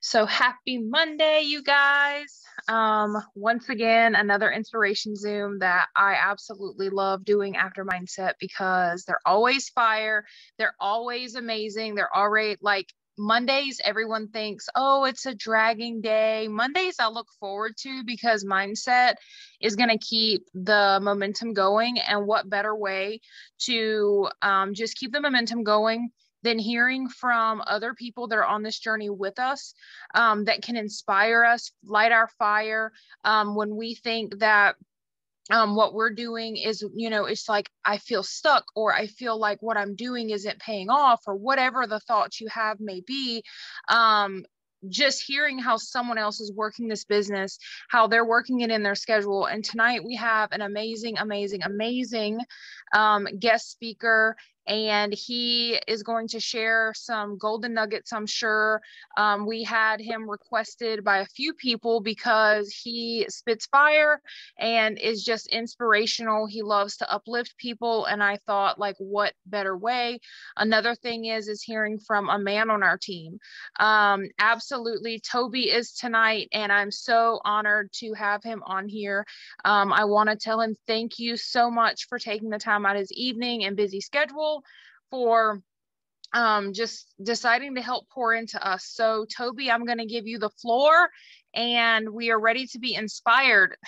So happy Monday, you guys. Um, once again, another inspiration Zoom that I absolutely love doing after mindset because they're always fire. They're always amazing. They're already like Mondays, everyone thinks, oh, it's a dragging day. Mondays, I look forward to because mindset is going to keep the momentum going. And what better way to um, just keep the momentum going? Than hearing from other people that are on this journey with us um, that can inspire us, light our fire um, when we think that um, what we're doing is, you know, it's like I feel stuck or I feel like what I'm doing isn't paying off or whatever the thoughts you have may be. Um, just hearing how someone else is working this business, how they're working it in their schedule. And tonight we have an amazing, amazing, amazing um, guest speaker and he is going to share some golden nuggets, I'm sure. Um, we had him requested by a few people because he spits fire and is just inspirational. He loves to uplift people. And I thought, like, what better way? Another thing is, is hearing from a man on our team. Um, absolutely. Toby is tonight, and I'm so honored to have him on here. Um, I want to tell him thank you so much for taking the time out of his evening and busy schedule for um, just deciding to help pour into us. So, Toby, I'm going to give you the floor and we are ready to be inspired.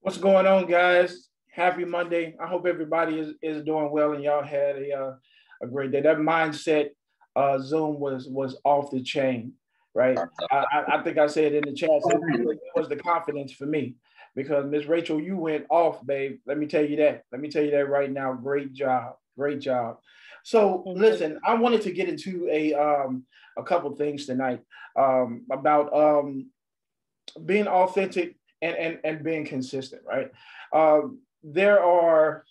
What's going on, guys? Happy Monday. I hope everybody is, is doing well and y'all had a, uh, a great day. That mindset uh, Zoom was was off the chain, right? I, I think I said in the chat, it was the confidence for me because Miss Rachel, you went off, babe. Let me tell you that. Let me tell you that right now. Great job. Great job. So listen, I wanted to get into a um, a couple things tonight um, about um, being authentic and, and and being consistent. Right? Um, there are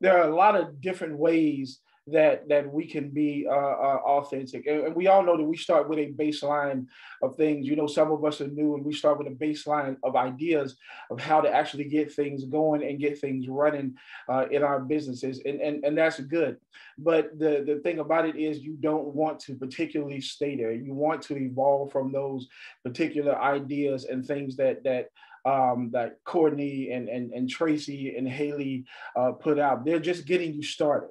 there are a lot of different ways that that we can be uh, uh, authentic. And, and, we all know that we start with a baseline of things. You know, some of us are new, and we start with a baseline of ideas of how to actually get things going and get things running uh, in our businesses, and, and and that's good. But the the thing about it is, you don't want to particularly stay there. You want to evolve from those particular ideas and things that that um, that Courtney and, and, and Tracy and Haley uh, put out. They're just getting you started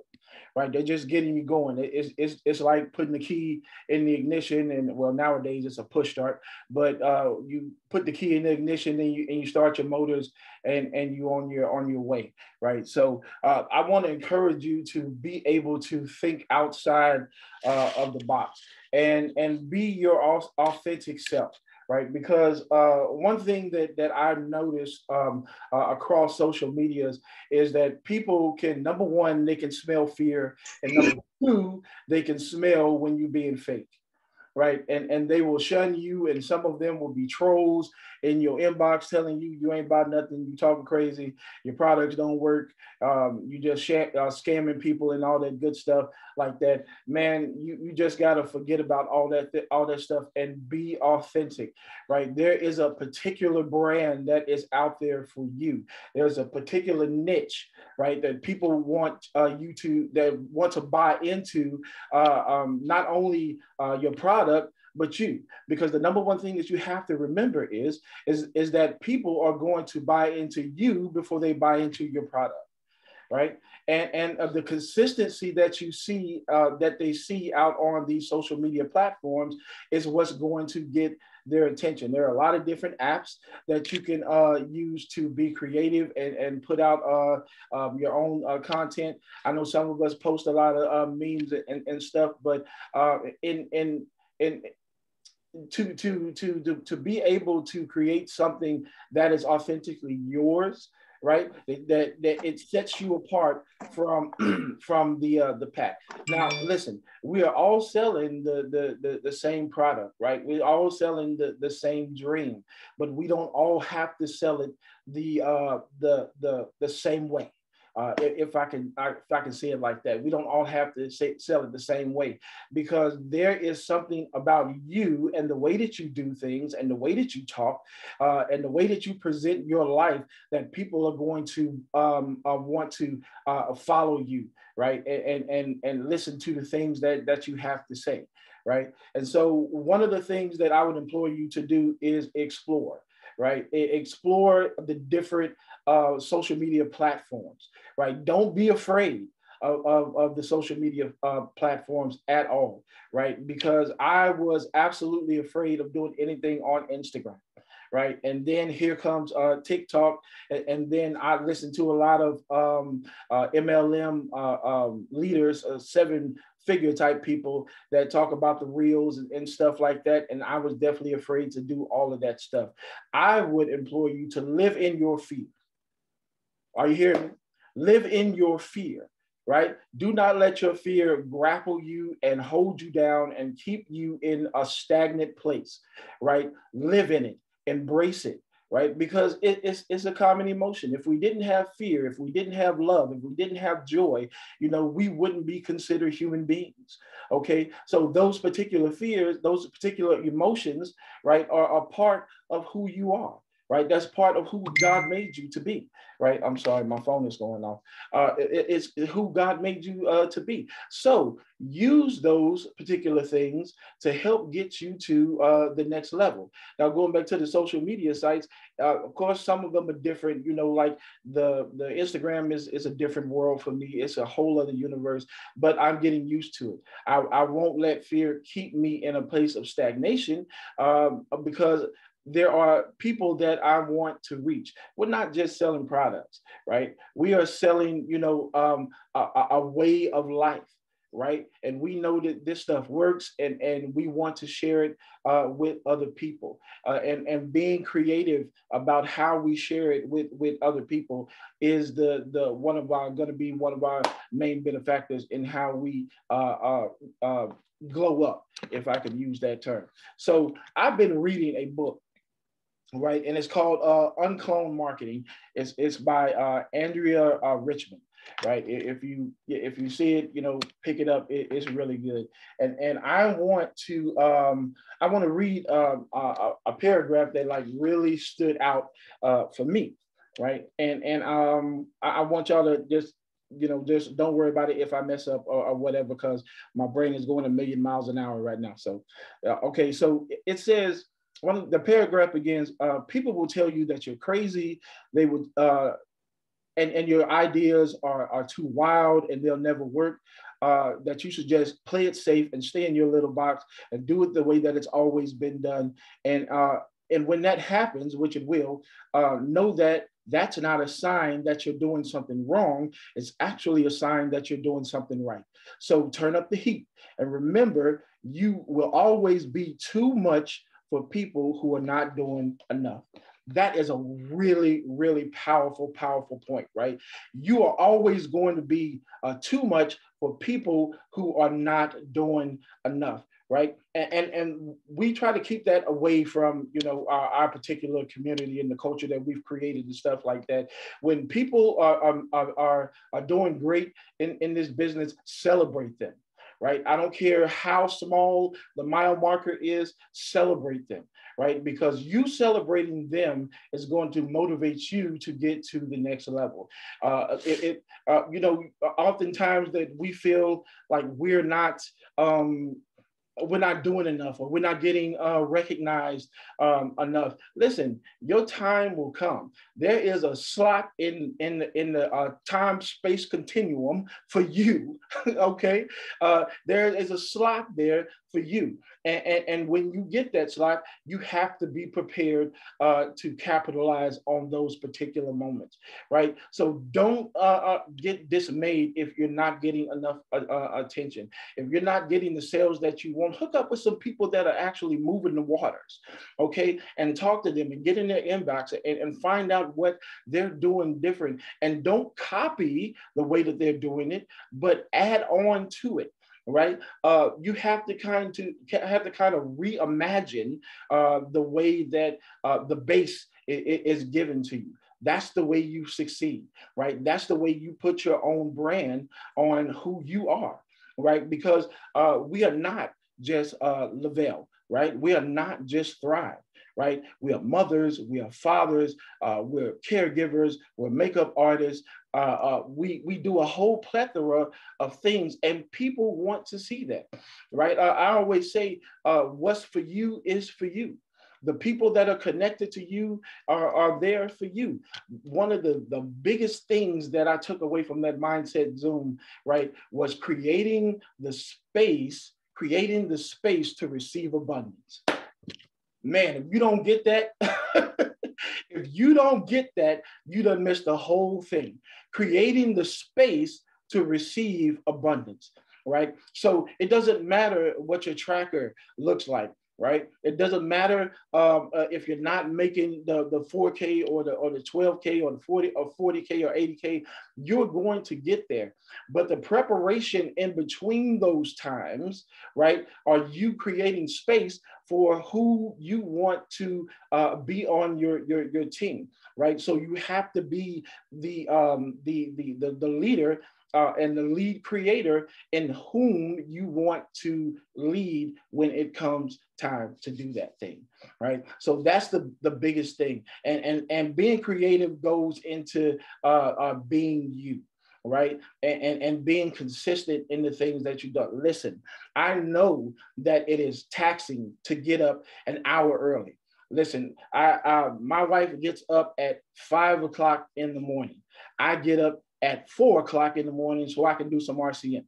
right? They're just getting you going. It's, it's, it's like putting the key in the ignition, and well, nowadays it's a push start, but uh, you put the key in the ignition and you, and you start your motors and, and you on your on your way, right? So uh, I want to encourage you to be able to think outside uh, of the box and and be your authentic self right? Because uh, one thing that that I've noticed um, uh, across social medias is that people can number one they can smell fear, and number two they can smell when you're being fake right? And and they will shun you, and some of them will be trolls in your inbox telling you you ain't about nothing, you talking crazy, your products don't work, um, you just sh- uh, scamming people and all that good stuff like that. Man, you you just gotta forget about all that th- all that stuff and be authentic, right? There is a particular brand that is out there for you. There's a particular niche, right, that people want uh, you to that want to buy into. Uh, um, not only uh, your product product but you. Because the number one thing that you have to remember is is is that people are going to buy into you before they buy into your product right? And and of the consistency that you see uh, that they see out on these social media platforms is what's going to get their attention. There are a lot of different apps that you can uh, use to be creative and, and put out uh, um, your own uh, content. I know some of us post a lot of uh, memes and, and stuff but uh, in in and to, to to to to be able to create something that is authentically yours right? That that it sets you apart from from the uh, the pack. Now listen we are all selling the, the the the same product right? We're all selling the the same dream but we don't all have to sell it the uh the the the same way Uh, if I can, if I can say it like that, we don't all have to say, sell it the same way, because there is something about you and the way that you do things, and the way that you talk, uh, and the way that you present your life, that people are going to um, uh, want to uh, follow you, right, and and and listen to the things that that you have to say, right. And so, one of the things that I would implore you to do is explore right? Explore the different uh, social media platforms, right? Don't be afraid of, of, of, the social media uh, platforms at all, right? Because I was absolutely afraid of doing anything on Instagram, right? And then here comes uh, TikTok, and, and, then I listened to a lot of um, uh, MLM uh, um, leaders, uh, seven figure type people that talk about the reels and, and, stuff like that. And I was definitely afraid to do all of that stuff. I would implore you to live in your fear. Are you hearing me? Live in your fear, right? Do not let your fear grapple you and hold you down and keep you in a stagnant place, right? Live in it, embrace it, right? Because it, it's, it's a common emotion. If we didn't have fear, if we didn't have love, if we didn't have joy, you know, we wouldn't be considered human beings. Okay. So those particular fears, those particular emotions, right, are a part of who you are right? That's part of who God made you to be, right? I'm sorry, my phone is going off. Uh, it, it's who God made you uh, to be. So use those particular things to help get you to uh, the next level. Now, going back to the social media sites, uh, of course, some of them are different. You know, like the the Instagram is is a different world for me. It's a whole other universe, but I'm getting used to it. I, I won't let fear keep me in a place of stagnation um, because there are people that I want to reach. We're not just selling products, right? We are selling, you know, um, a, a, way of life, right? And we know that this stuff works, and and we want to share it uh, with other people, uh, and and being creative about how we share it with with other people is the the one of our going to be one of our main benefactors in how we uh, uh, uh glow up, if I can use that term. So I've been reading a book right? And it's called uh, Unclone Marketing. It's it's by uh, Andrea uh, Richmond, right? If you if you see it, you know, pick it up. It, it's really good. And and I want to um, I want to read um, a, a, paragraph that like really stood out uh, for me, right? And and um, I, I want y'all to just you know, just don't worry about it if I mess up or, or, whatever, because my brain is going a million miles an hour right now. So, uh, okay, so it says one the paragraph begins, uh, people will tell you that you're crazy. They would, uh, and, and your ideas are, are too wild and they'll never work. Uh, that you should just play it safe and stay in your little box and do it the way that it's always been done. And uh, and when that happens, which it will, uh, know that that's not a sign that you're doing something wrong. It's actually a sign that you're doing something right. So turn up the heat and remember, you will always be too much for people who are not doing enough. That is a really, really powerful, powerful point, right? You are always going to be uh, too much for people who are not doing enough right and, and, and we try to keep that away from you know our, our, particular community and the culture that we've created and stuff like that when people are are, are, are doing great in, in this business celebrate them right? I don't care how small the mile marker is, celebrate them, right? Because you celebrating them is going to motivate you to get to the next level. Uh, it, it uh, you know, oftentimes that we feel like we're not um, we're not doing enough or we're not getting uh, recognized um, enough. Listen, your time will come. There is a slot in in the, in the uh, time space continuum for you. okay, uh, there is a slot there for you. And, and, and, when you get that slot, you have to be prepared uh, to capitalize on those particular moments, right? So don't uh, uh, get dismayed if you're not getting enough attention. If you're not getting the sales that you want, hook up with some people that are actually moving the waters, okay? And talk to them and get in their inbox and, and find out what they're doing different. And don't copy the way that they're doing it, but add on to it right? Uh, you have to kind to have to kind of reimagine uh, the way that uh, the base is, is given to you. that's the way you succeed, right? That's the way you put your own brand on who you are, right? Because uh, we are not just uh, Le-Vel, right? We are not just Thrive, right? We are mothers, we are fathers, uh, we're caregivers, we're makeup artists. Uh, uh, we, we do a whole plethora of things, and people want to see that, right? I always say, uh, what's for you is for you the people that are connected to you are, are there for you. One of the, the biggest things that I took away from that mindset Zoom, right, was creating the space, creating the space to receive abundance. Man, if you don't get that, if you don't get that, you done missed the whole thing. Creating the space to receive abundance right? So it doesn't matter what your tracker looks like right? It doesn't matter um, uh, if you're not making the, the 4K or the or the 12K or the 40 or 40K or 80K, you're going to get there. But the preparation in between those times, right? Are you creating space for who you want to uh, be on your, your your team, right? So you have to be the um, the, the the the leader uh, and the lead creator in whom you want to lead when it comes time to do that thing right? So that's the the biggest thing. And and and being creative goes into uh, uh being you right? And, and and being consistent in the things that you do listen i know that it is taxing to get up an hour early. Listen i uh, my wife gets up at five o'clock in the morning. I get up at four o'clock in the morning so I can do some RCMs,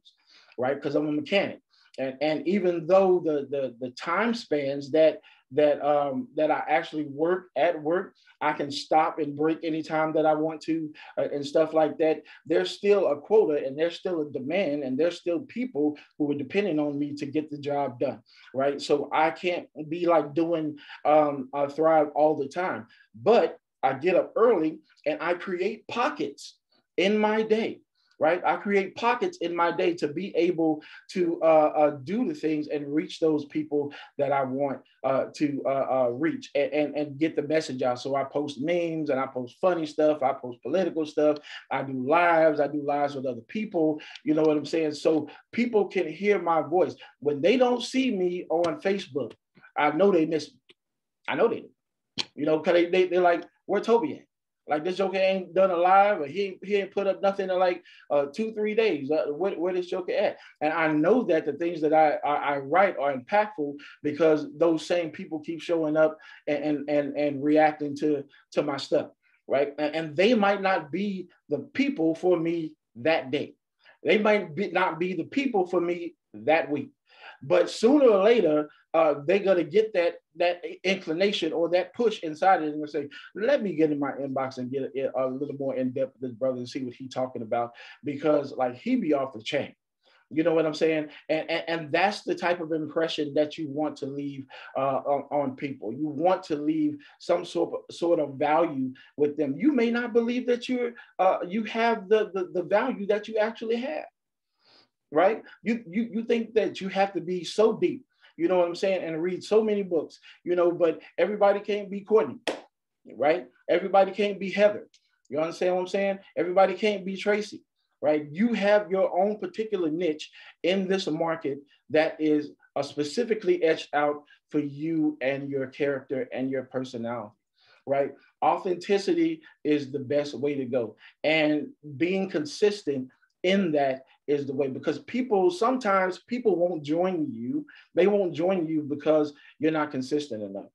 right? Because I'm a mechanic. And, and even though the, the, the time spans that that um, that I actually work at work, I can stop and break anytime that I want to uh, and stuff like that. There's still a quota and there's still a demand and there's still people who are depending on me to get the job done, right? So I can't be like doing um, uh, Thrive all the time, but I get up early and I create pockets in my day, right? I create pockets in my day to be able to uh, uh, do the things and reach those people that I want uh, to uh, uh, reach and, and, and, get the message out. So I post memes and I post funny stuff. I post political stuff. I do lives. I do lives with other people. You know what I'm saying? So people can hear my voice. When they don't see me on Facebook, I know they miss me. I know they do. You know, because they, they, they're like, where Toby at? Like this Joker ain't done alive, or he he ain't put up nothing in like uh, two three days. Uh, where, where this Joker at? And I know that the things that I, I, I write are impactful because those same people keep showing up and and and, and reacting to to my stuff, right? And, and they might not be the people for me that day. They might be, not be the people for me that week. But sooner or later, uh, they're gonna get that that inclination or that push inside of it and say, "Let me get in my inbox and get a, a little more in depth with this brother and see what he's talking about," because like he be off the chain. You know what I'm saying? And, and, and that's the type of impression that you want to leave uh, on, on, people. You want to leave some sort of, sort of value with them. You may not believe that you're uh, you have the, the the value that you actually have right? You, you, you think that you have to be so deep, you know what I'm saying, and read so many books, you know, but everybody can't be Courtney, right? Everybody can't be Heather. You understand what I'm saying? Everybody can't be Tracy, right? You have your own particular niche in this market that is uh, specifically etched out for you and your character and your personality, right? Authenticity is the best way to go. And being consistent in that is the way because people sometimes people won't join you. They won't join you because you're not consistent enough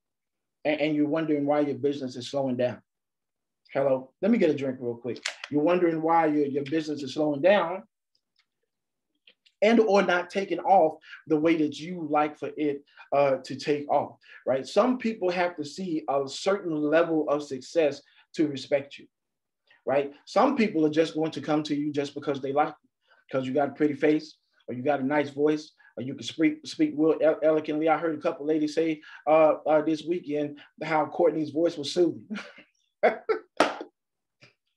and, and, you're wondering why your business is slowing down. Hello let me get a drink real quick. You're wondering why your, your business is slowing down and or not taking off the way that you like for it uh, to take off right? Some people have to see a certain level of success to respect you right? Some people are just going to come to you just because they like you, because you got a pretty face or you got a nice voice or you can speak speak real eloquently. I heard a couple ladies say uh, uh, this weekend how Courtney's voice was soothing.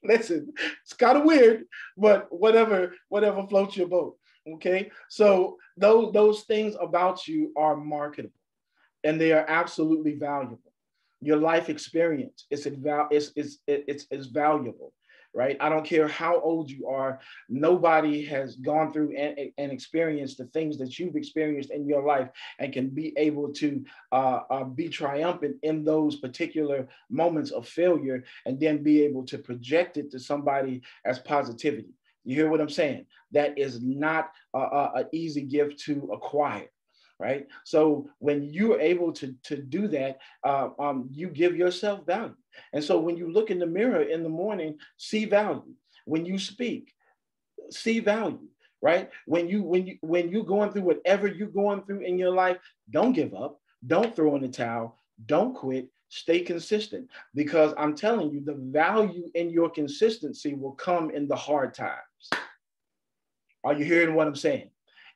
Listen, it's kind of weird, but whatever, whatever floats your boat. Okay, so those those things about you are marketable, and they are absolutely valuable your life experience is, is, is, is, is valuable right? I don't care how old you are. Nobody has gone through and, and experienced the things that you've experienced in your life and can be able to uh, uh, be triumphant in those particular moments of failure and then be able to project it to somebody as positivity. You hear what I'm saying? That is not an easy gift to acquire right? So when you're able to, to do that, uh, um, you give yourself value. And so when you look in the mirror in the morning, see value. When you speak, see value, right? When you when you when you're going through whatever you're going through in your life, don't give up, don't throw in the towel, don't quit. Stay consistent because I'm telling you, the value in your consistency will come in the hard times. Are you hearing what I'm saying?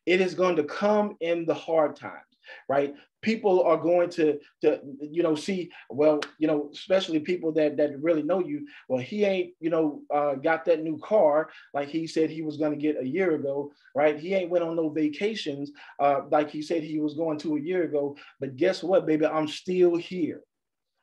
It is going to come in the hard times, right? People are going to, to you know, see, well, you know, especially people that that really know you. Well, he ain't, you know, uh, got that new car like he said he was going to get a year ago, right? He ain't went on no vacations uh, like he said he was going to a year ago. But guess what, baby? I'm still here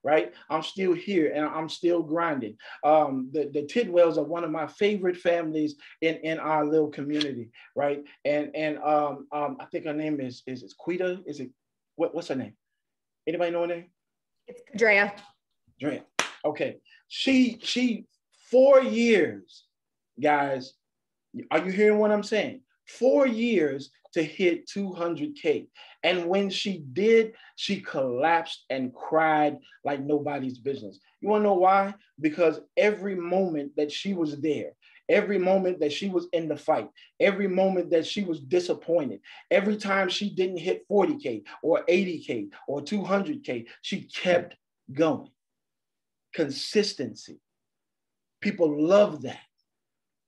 right? I'm still here and I'm still grinding. Um, the, the Tidwells are one of my favorite families in, in our little community, right? And and um, um, I think her name is is it Quita? Is it what, what's her name? Anybody know her name? It's Drea. Drea. Okay. She she four years, guys. Are you hearing what I'm saying? Four years to hit 200K. And when she did, she collapsed and cried like nobody's business. You wanna know why? Because every moment that she was there, every moment that she was in the fight, every moment that she was disappointed, every time she didn't hit 40K or 80K or 200K, she kept going. Consistency. People love that.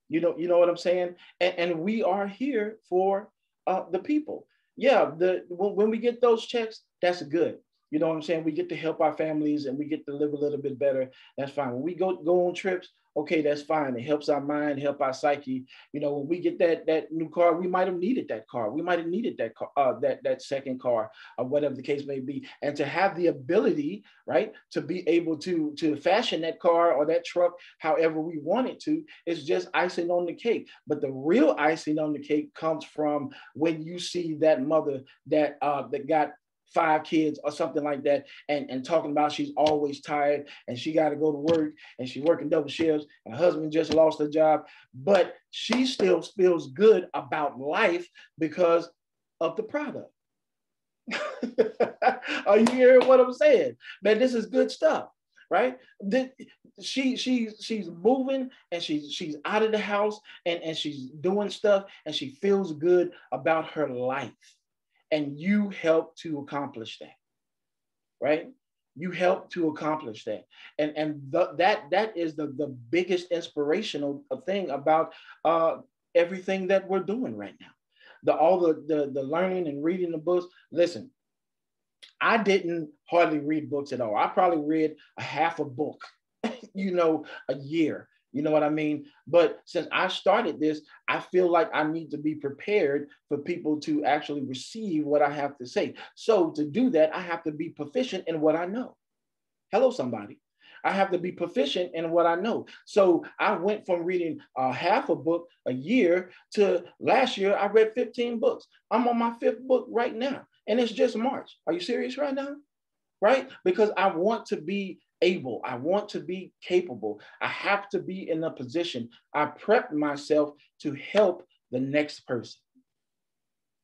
You know, you know what I'm saying? And, and we are here for uh, the people. Yeah, the when, when we get those checks, that's good. You know what I'm saying? We get to help our families and we get to live a little bit better. That's fine. When we go go on trips, okay, that's fine. It helps our mind, help our psyche. You know, when we get that that new car, we might have needed that car. We might have needed that car, uh, that that second car, or whatever the case may be. And to have the ability, right, to be able to to fashion that car or that truck however we want it to, is just icing on the cake. But the real icing on the cake comes from when you see that mother that uh, that got five kids or something like that and, and talking about she's always tired and she got to go to work and she's working double shifts and her husband just lost her job but she still feels good about life because of the product. Are you hearing what i'm saying? Man this is good stuff right? She she she's moving and she's she's out of the house and and she's doing stuff and she feels good about her life and you help to accomplish that right? You help to accomplish that. And and the, that that is the the biggest inspirational thing about uh everything that we're doing right now. The all the the, the learning and reading the books. Listen i didn't hardly read books at all. I probably read a half a book you know a year you know what I mean? But since I started this, I feel like I need to be prepared for people to actually receive what I have to say. So to do that, I have to be proficient in what I know. Hello, somebody. I have to be proficient in what I know. So I went from reading uh, half a book a year to last year, I read 15 books. I'm on my fifth book right now, and it's just March. Are you serious right now? Right? Because I want to be able. I want to be capable. I have to be in a position. I prep myself to help the next person.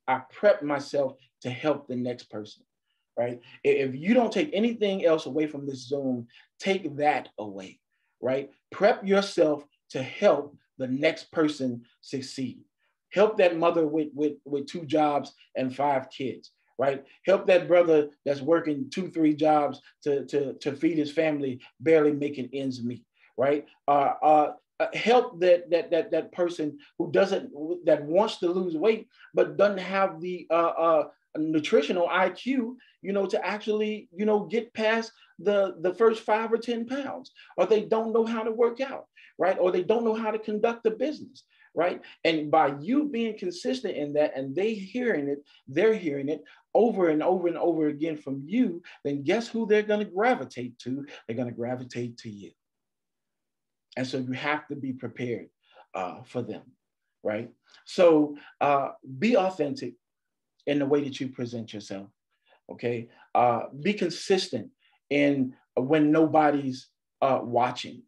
I prep myself to help the next person, right? If you don't take anything else away from this Zoom, take that away, right? Prep yourself to help the next person succeed. Help that mother with, with, with two jobs and five kids right? Help that brother that's working two, three jobs to, to, to feed his family, barely making ends meet, right? Uh, uh, uh, help that, that, that, that person who doesn't, that wants to lose weight, but doesn't have the uh, uh, nutritional IQ, you know, to actually, you know, get past the, the first five or 10 pounds, or they don't know how to work out, right? Or they don't know how to conduct a business, right? And by you being consistent in that and they hearing it, they're hearing it over and over and over again from you, then guess who they're going to gravitate to? They're going to gravitate to you. And so you have to be prepared uh, for them, right? So uh, be authentic in the way that you present yourself, okay? Uh, be consistent in when nobody's uh, watching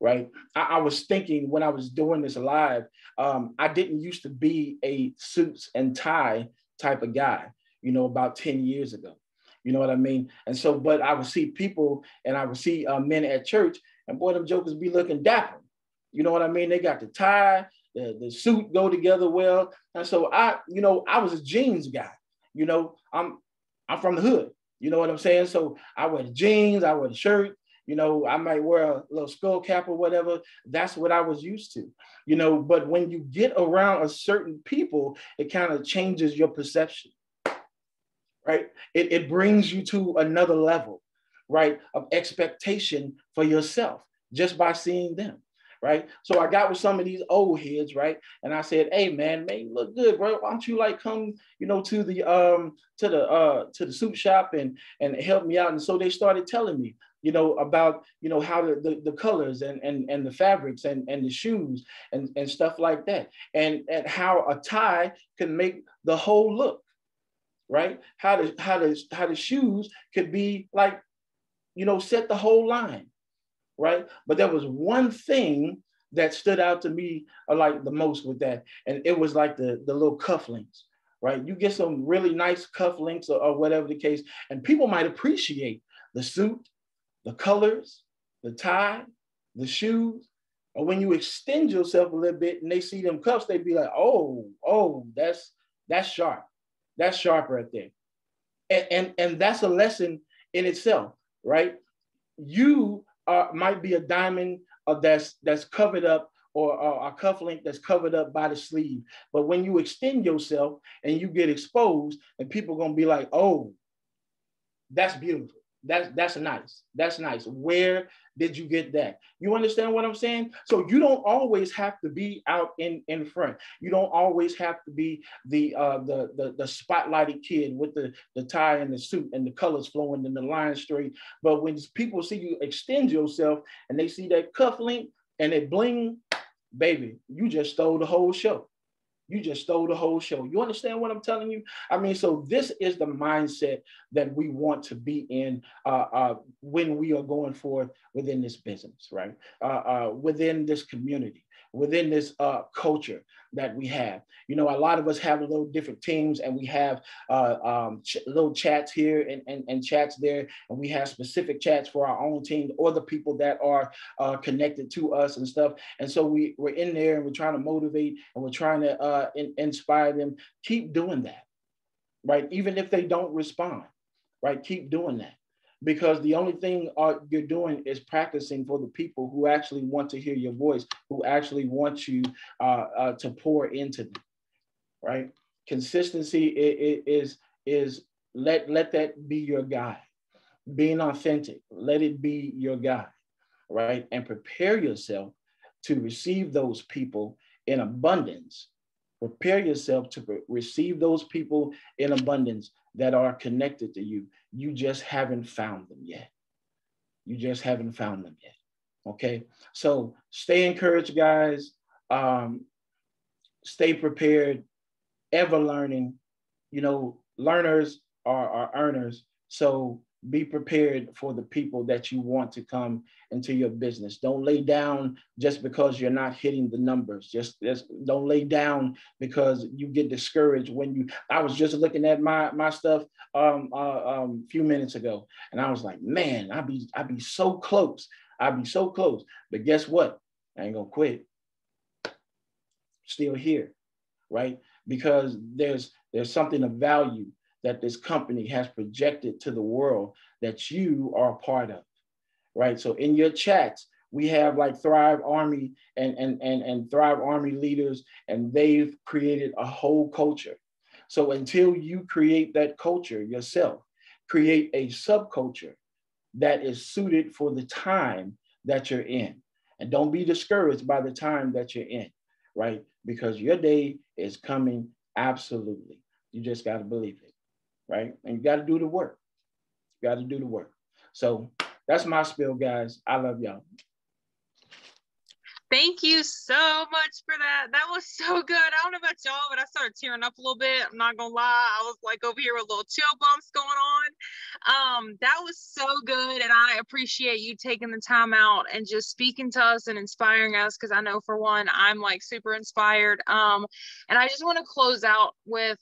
right? I, I, was thinking when I was doing this live, um, I didn't used to be a suits and tie type of guy, you know, about 10 years ago. You know what I mean? And so, but I would see people and I would see uh, men at church, and boy, them jokers be looking dapper. You know what I mean? They got the tie, the, the suit go together well. And so I, you know, I was a jeans guy. You know, I'm I'm from the hood. You know what I'm saying? So I wear the jeans, I wear the shirt, you know, I might wear a little skull cap or whatever. That's what I was used to, you know. But when you get around a certain people, it kind of changes your perception, right? It, it brings you to another level, right, of expectation for yourself just by seeing them right? So I got with some of these old heads, right? And I said, "Hey, man, man, you look good, bro. Why don't you like come, you know, to the um to the uh to the soup shop and and help me out?" And so they started telling me, you know, about, you know, how the, the, the, colors and, and, and the fabrics and, and the shoes and, and stuff like that. And, and how a tie can make the whole look, right? How the, how the, how the shoes could be like, you know, set the whole line, right? But there was one thing that stood out to me uh, like the most with that. And it was like the, the little cufflinks, right? You get some really nice cufflinks or, or whatever the case, and people might appreciate the suit the colors, the tie, the shoes. Or when you extend yourself a little bit and they see them cuffs, they be like, oh, oh, that's that's sharp. That's sharp right there. And, and, and that's a lesson in itself, right? You are, might be a diamond uh, that's that's covered up or, or a cufflink that's covered up by the sleeve. But when you extend yourself and you get exposed, and people are gonna be like, oh, that's beautiful. That's that's nice. That's nice. Where did you get that? You understand what I'm saying? So you don't always have to be out in in front. You don't always have to be the uh the the, the spotlighted kid with the the tie and the suit and the colors flowing and the line straight. But when people see you extend yourself and they see that cuff link and it bling, baby, you just stole the whole show. You just stole the whole show. You understand what I'm telling you? I mean, so this is the mindset that we want to be in uh, uh, when we are going forth within this business, right? Uh, uh within this community within this uh, culture that we have. You know, a lot of us have a little different teams and we have uh, um, ch- little chats here and, and, and, chats there. And we have specific chats for our own team or the people that are uh, connected to us and stuff. And so we, we're in there and we're trying to motivate and we're trying to uh, in, inspire them. Keep doing that, right? Even if they don't respond, right? Keep doing that because the only thing uh, you're doing is practicing for the people who actually want to hear your voice, who actually want you uh, uh, to pour into them, right? Consistency is is let let that be your guide. Being authentic, let it be your guide, right? And prepare yourself to receive those people in abundance. Prepare yourself to receive those people in abundance that are connected to you. You just haven't found them yet. You just haven't found them yet. Okay. So stay encouraged, guys. Um, stay prepared, ever learning. You know, learners are, are earners. So be prepared for the people that you want to come into your business. Don't lay down just because you're not hitting the numbers. Just, just don't lay down because you get discouraged when you. I was just looking at my my stuff um, uh, um, a few minutes ago, and I was like, man, I'd be I'd be so close. I'd be so close. But guess what? I ain't gonna quit. Still here, right? Because there's there's something of value that this company has projected to the world that you are a part of, right? So in your chats, we have like Thrive Army and, and, and, and Thrive Army leaders, and they've created a whole culture. So until you create that culture yourself, create a subculture that is suited for the time that you're in. And don't be discouraged by the time that you're in, right? Because your day is coming absolutely. You just got to believe it, right? And you got to do the work. You got to do the work. So that's my spiel, guys. I love y'all. Thank you so much for that. That was so good. I don't know about y'all, but I started tearing up a little bit. I'm not gonna lie. I was like over here with little chill bumps going on. Um, that was so good, and I appreciate you taking the time out and just speaking to us and inspiring us. Because I know for one, I'm like super inspired. Um, and I just want to close out with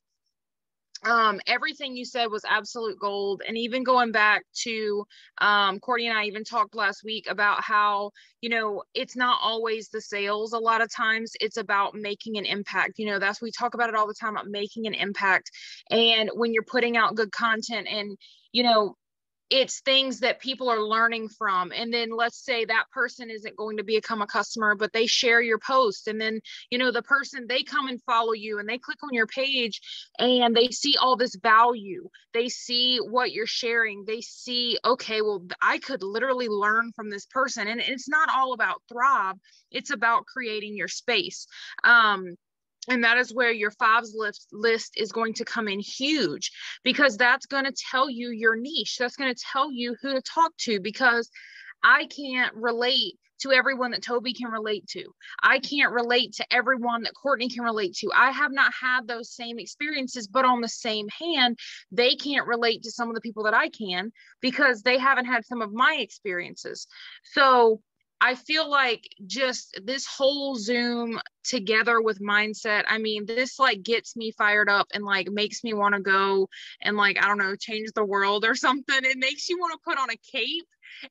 um, everything you said was absolute gold. And even going back to um, Courtney and I even talked last week about how, you know, it's not always the sales. A lot of times it's about making an impact. You know, that's we talk about it all the time about making an impact. And when you're putting out good content and, you know, it's things that people are learning from and then let's say that person isn't going to become a customer but they share your post and then you know the person they come and follow you and they click on your page and they see all this value. They see what you're sharing. They see okay well i could literally learn from this person and it's not all about thrive it's about creating your space. Um and that is where your fives list list is going to come in huge because that's going to tell you your niche. That's going to tell you who to talk to because i can't relate to everyone that toby can relate to. I can't relate to everyone that courtney can relate to. I have not had those same experiences but on the same hand they can't relate to some of the people that i can because they haven't had some of my experiences. So I feel like just this whole Zoom together with mindset, I mean, this like gets me fired up and like makes me want to go and like, I don't know, change the world or something. It makes you want to put on a cape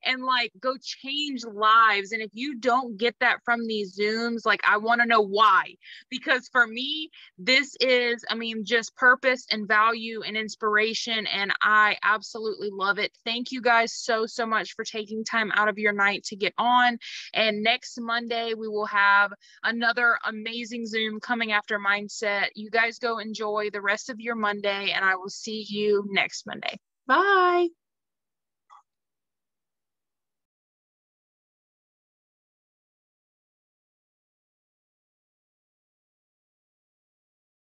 and like go change lives. And if you don't get that from these Zooms, like I want to know why. Because for me, this is, I mean, just purpose and value and inspiration. And I absolutely love it. Thank you guys so, so much for taking time out of your night to get on. And next Monday, we will have another amazing Zoom coming after Mindset. You guys go enjoy the rest of your Monday, and I will see you next Monday. Bye.